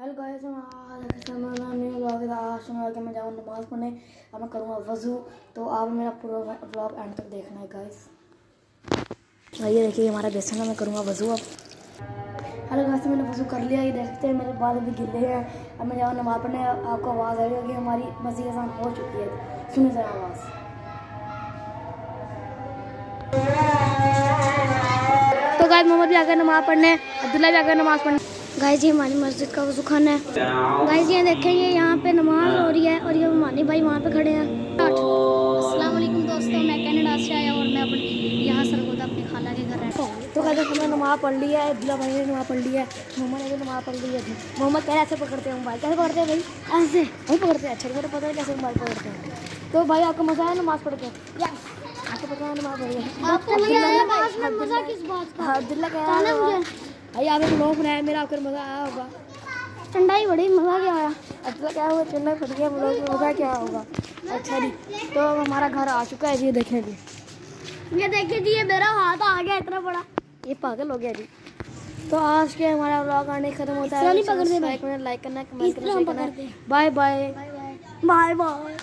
Hello guys, मैं मैं जाऊँ नमाज़ पढ़ने। अब मैं करूँगा वज़ू। तो आप मेरा पूरा व्लॉग एंड तक देखना है गाइस। ये देखिए, हमारा बेसन है, मैं करूँगा वज़ू अब। हेलो गाइस मैंने वज़ू कर लिया, ये देखते हैं, मेरे बाल भी गिले हैं। अब मैं जाऊँ नमाज़ पढ़ने, आपको आवाज़ आई होगी, हमारी मसीह आसान हो चुकी है। सुनिए ज़रा आवाज़। तो गाय मोहम्मद भी आकर नमाज़ पढ़ने, अब्दुल्ला भी आकर नमाज़ पढ़ने। गाय जी हमारी मस्जिद का वज़ू खाना है गाय जी देखेंगे यहाँ पे नमाज़ हो रही है और ये मानी भाई वहाँ पे खड़े हैं। अस्सलाम वालेकुम दोस्तों मैं कनाडा से आया और मैं अपने यहाँ सरगोदा अपनी खाला के घर रहता हूँ। तो कहते हमने नमाज़ पढ़ ली है अब्दुल्ला भाई ने नमाज़ पढ़ ली है मोहम्मद ने भी नमाज़ पढ़ ली है। मोहम्मद कह ऐसे पकड़ते हैं मोबाइल? कैसे पकड़ते हैं भाई? ऐसे वही पकड़ते हैं अच्छा मेरे पता है कैसे मोबाइल पकड़ते हैं। तो भाई आपको मज़ा है नमाज़ पढ़ के? आपको पता है नमाज़ पढ़ के? आपको मज़ा किस बात हाँ अब्दुल्ला कह रहा है भाई आप एक लोग बनाया मेरा आपको मज़ा आया होगा। ठंडाई बड़ी मज़ा क्या आया? अच्छा क्या हुआ ठंडा फट गया लोग मज़ा क्या होगा? अच्छा जी तो हमारा घर आ चुका है जी देखें जी। ये देखिए जी ये मेरा हाथ आ गया इतना बड़ा। ये पागल हो गया जी। तो आज के हमारा व्लॉग आने खत्म होता है। लाइक करना कमेंट करना बाय बाय बाय बाय